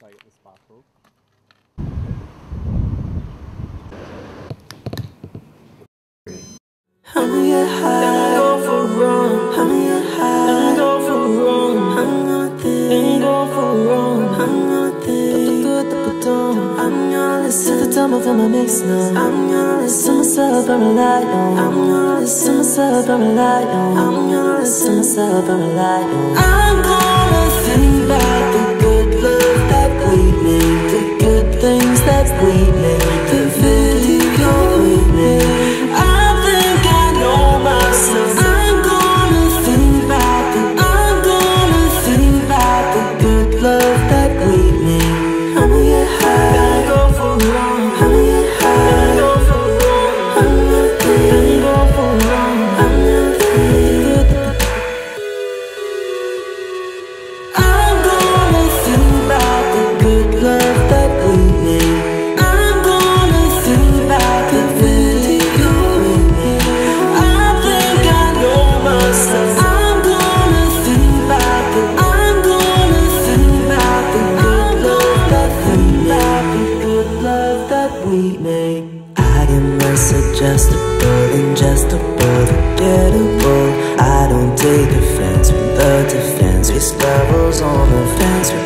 site. I'm gonna. I'm gonna. I'm gonna. I'm gonna. I'm listen to the time of my mix now. I'm gonna listen to myself rely on. I'm gonna listen myself rely on. I'm gonna listen to myself rely on. I'm gonna just unforgettable. I don't take offense when the defense is levels on offense.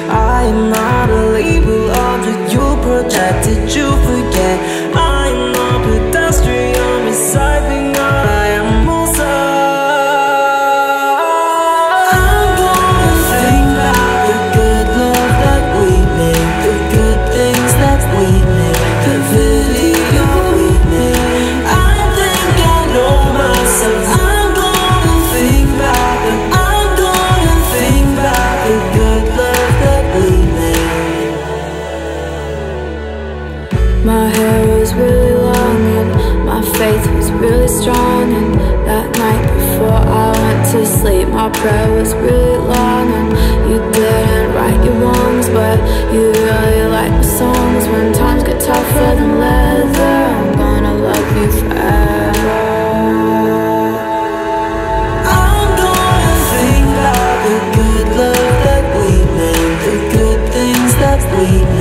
my hair was really long and my faith was really strong. And that night before I went to sleep my prayer was really long. And you didn't write your wrongs but you really like my songs. When times get tougher than leather I'm gonna love you forever. We